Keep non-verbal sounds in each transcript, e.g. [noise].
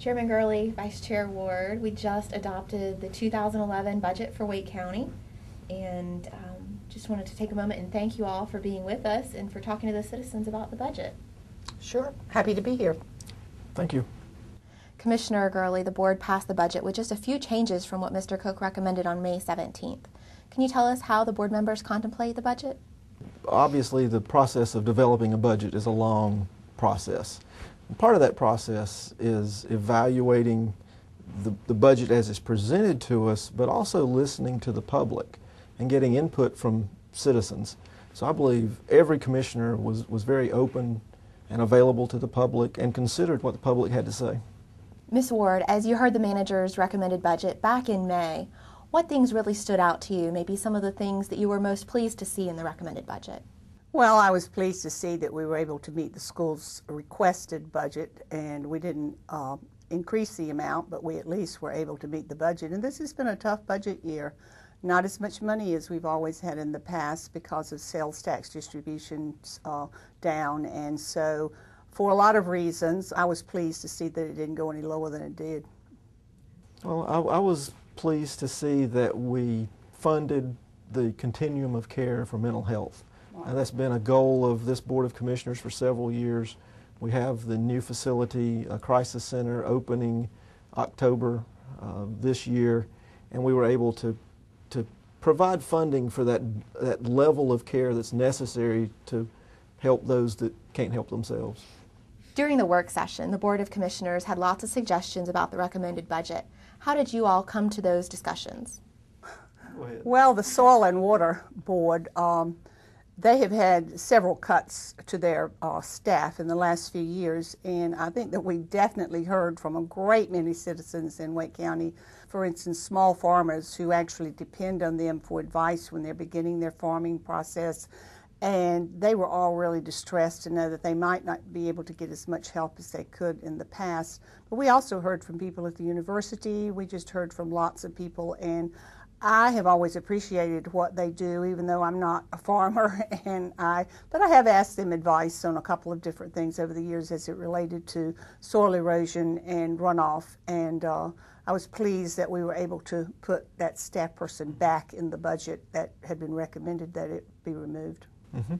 Chairman Gurley, Vice Chair Ward, we just adopted the 2011 budget for Wake County. And um, just wanted to take a moment and thank you all for being with us and for talking to the citizens about the budget. Sure, happy to be here. Thank you. Commissioner Gurley, the board passed the budget with just a few changes from what Mr. Cooke recommended on May 17th. Can you tell us how the board members contemplate the budget? Obviously, the process of developing a budget is a long process. Part of that process is evaluating the, the budget as it's presented to us, but also listening to the public and getting input from citizens. So I believe every commissioner was, was very open and available to the public and considered what the public had to say. Ms. Ward, as you heard the manager's recommended budget back in May, what things really stood out to you? Maybe some of the things that you were most pleased to see in the recommended budget? Well, I was pleased to see that we were able to meet the school's requested budget, and we didn't uh, increase the amount, but we at least were able to meet the budget. And this has been a tough budget year. Not as much money as we've always had in the past because of sales tax distributions uh, down, and so for a lot of reasons, I was pleased to see that it didn't go any lower than it did. Well, I, I was pleased to see that we funded the continuum of care for mental health. And that's been a goal of this Board of Commissioners for several years. We have the new facility, a crisis center, opening October uh, this year, and we were able to, to provide funding for that, that level of care that's necessary to help those that can't help themselves. During the work session, the Board of Commissioners had lots of suggestions about the recommended budget. How did you all come to those discussions? Well, the Soil and Water Board, um, they have had several cuts to their uh, staff in the last few years, and I think that we definitely heard from a great many citizens in Wake County. For instance, small farmers who actually depend on them for advice when they're beginning their farming process and they were all really distressed to know that they might not be able to get as much help as they could in the past. But we also heard from people at the university. We just heard from lots of people, and I have always appreciated what they do, even though I'm not a farmer. [laughs] And I, but I have asked them advice on a couple of different things over the years as it related to soil erosion and runoff. And uh, I was pleased that we were able to put that staff person back in the budget that had been recommended that it be removed. Mm -hmm.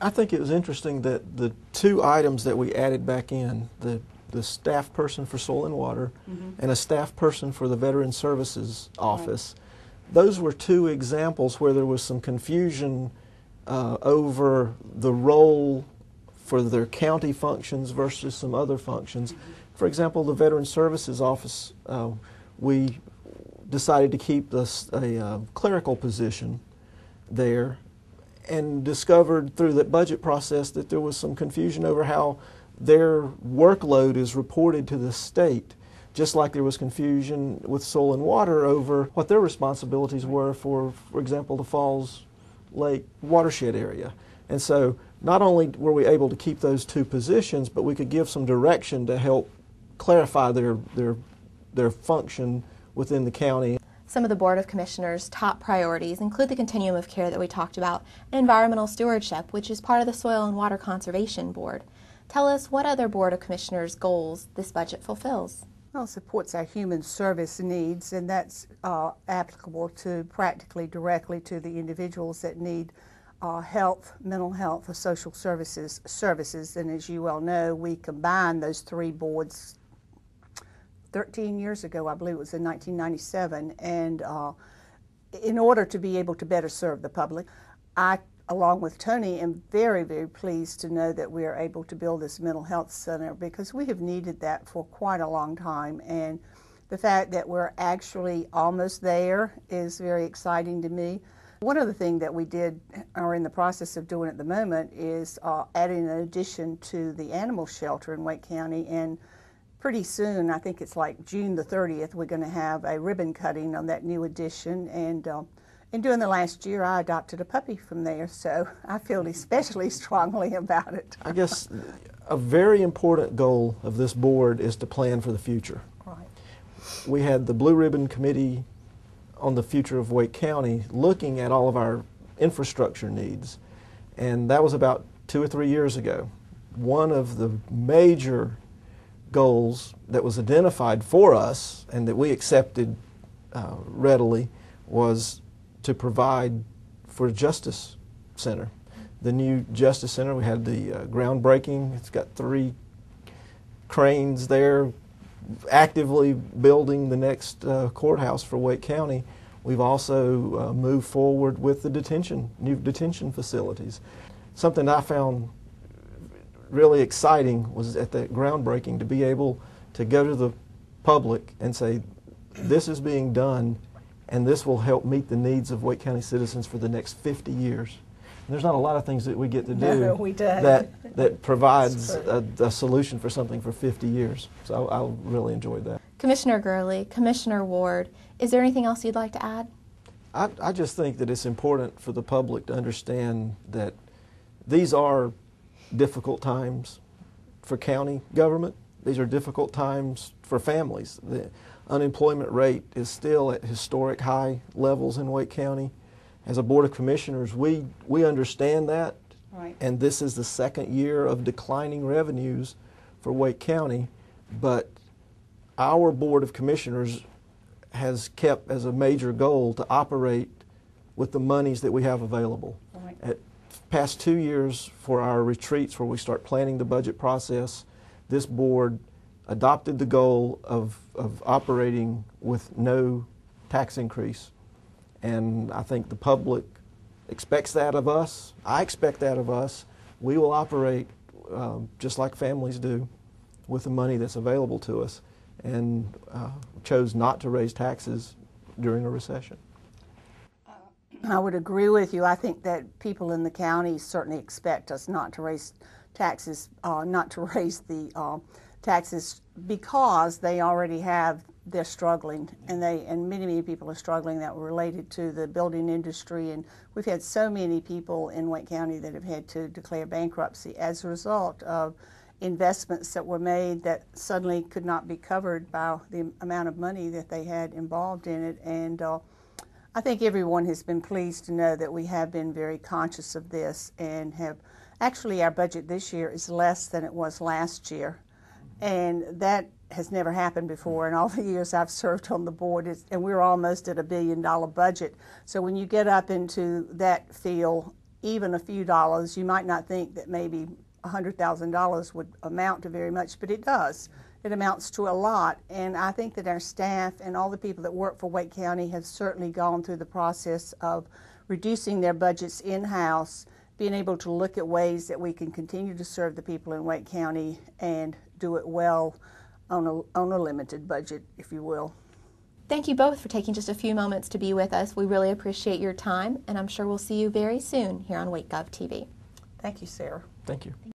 I think it was interesting that the two items that we added back in, the, the staff person for soil and water mm -hmm. and a staff person for the Veteran Services Office, right. Those were two examples where there was some confusion uh, over the role for their county functions versus some other functions. For example, the Veteran Services Office, uh, we decided to keep this, a uh, clerical position there and discovered through the budget process that there was some confusion over how their workload is reported to the state, just like there was confusion with soil and water over what their responsibilities were for, for example, the Falls Lake watershed area. And so not only were we able to keep those two positions, but we could give some direction to help clarify their, their, their function within the county. Some of the Board of Commissioners' top priorities include the continuum of care that we talked about and environmental stewardship, which is part of the Soil and Water Conservation Board. Tell us what other Board of Commissioners' goals this budget fulfills. Well, supports our human service needs, and that's uh, applicable to practically directly to the individuals that need uh, health, mental health, or social services services. And as you well know, we combined those three boards 13 years ago, I believe it was in 1997, and uh, in order to be able to better serve the public, I, along with Tony, am very, very pleased to know that we are able to build this mental health center because we have needed that for quite a long time. And the fact that we're actually almost there is very exciting to me. One of the things that we did, or in the process of doing at the moment, is uh, adding an addition to the animal shelter in Wake County. and pretty soon, I think it's like June the 30th, we're going to have a ribbon cutting on that new addition. And, uh, and during the last year, I adopted a puppy from there, so I feel especially strongly about it. I guess a very important goal of this board is to plan for the future. Right. We had the Blue Ribbon Committee on the future of Wake County looking at all of our infrastructure needs, and that was about two or three years ago. One of the major goals that was identified for us and that we accepted uh, readily was to provide for Justice Center. The new Justice Center, we had the uh, groundbreaking. It's got three cranes there actively building the next uh, courthouse for Wake County. We've also uh, moved forward with the detention, new detention facilities. Something I found really exciting was at that groundbreaking to be able to go to the public and say, this is being done and this will help meet the needs of Wake County citizens for the next 50 years. And there's not a lot of things that we get to do No, we that that provides a, a solution for something for 50 years. So I, I really enjoyed that. Commissioner Gurley, Commissioner Ward, is there anything else you'd like to add? I, I just think that it's important for the public to understand that these are difficult times for county government. These are difficult times for families. The unemployment rate is still at historic high levels in Wake County. As a Board of Commissioners, we, we understand that. Right. And this is the second year of declining revenues for Wake County. But our Board of Commissioners has kept as a major goal to operate with the monies that we have available. Right. At past two years for our retreats where we start planning the budget process, this board adopted the goal of, of operating with no tax increase. And I think the public expects that of us. I expect that of us. We will operate um, just like families do with the money that's available to us and uh, chose not to raise taxes during a recession. I would agree with you. I think that people in the county certainly expect us not to raise taxes, uh, not to [laughs] raise the uh, taxes because they already have. They're struggling, and they and many many people are struggling that were related to the building industry. And we've had so many people in Wake County that have had to declare bankruptcy as a result of investments that were made that suddenly could not be covered by the amount of money that they had involved in it. And uh, I think everyone has been pleased to know that we have been very conscious of this and have actually our budget this year is less than it was last year. And that has never happened before in all the years I've served on the board. And we're almost at a billion dollar budget. So when you get up into that field, even a few dollars, you might not think that maybe $100,000 would amount to very much, but it does. It amounts to a lot, and I think that our staff and all the people that work for Wake County have certainly gone through the process of reducing their budgets in house, being able to look at ways that we can continue to serve the people in Wake County and do it well on a, on a limited budget, if you will. Thank you both for taking just a few moments to be with us. We really appreciate your time, and I'm sure we'll see you very soon here on WakeGov TV. Thank you, Sarah. Thank you.